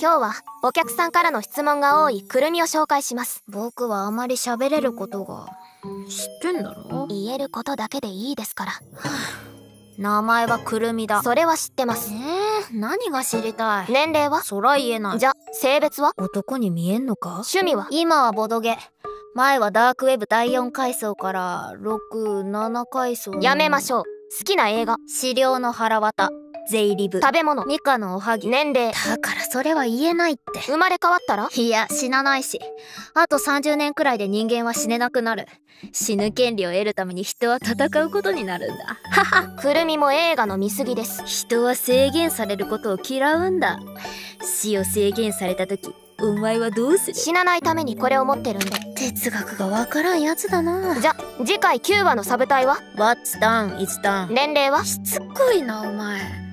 今日はお客さんからの質問が多いくるみを紹介します。僕はあまり喋れることが。知ってんだろ？言えることだけでいいですから。名前はくるみだ。それは知ってます。えー、何が知りたい？年齢は？そら言えない。じゃ性別は？男に見えんのか？趣味は？今はボドゲ。前はダークウェブ第4階層から67階層やめましょう。好きな映画。資料の腹渡ゼイリブ食べ物。ミカのおはぎ。年齢。だからそれは言えないって。生まれ変わったら？いや死なないし。あと30年くらいで人間は死ねなくなる。死ぬ権利を得るために人は戦うことになるんだ。くるみも映画の見過ぎです。人は制限されることを嫌うんだ。死を制限された時お前はどうする？死なないためにこれを持ってるんで哲学がわからんやつだな。じゃ次回9話のサブ隊は？What's done is done 年齢は？しつこいなお前